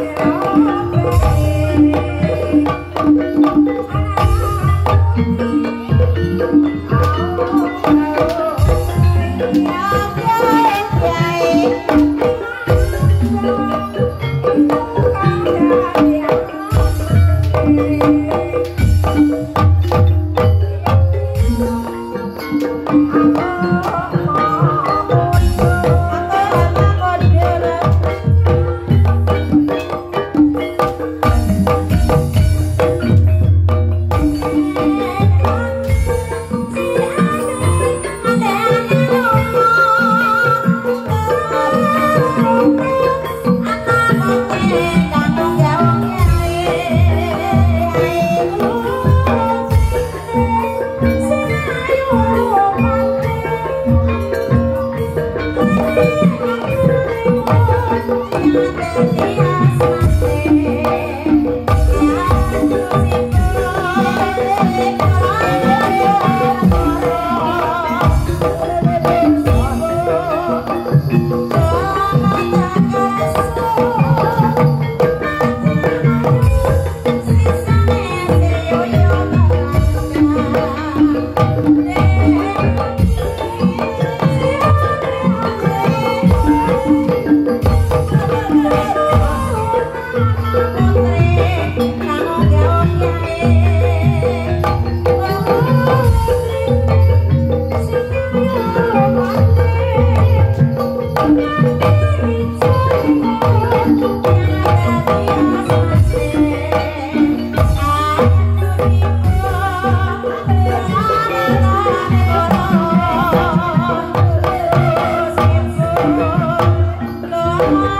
Senhor.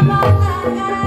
la la la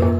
you.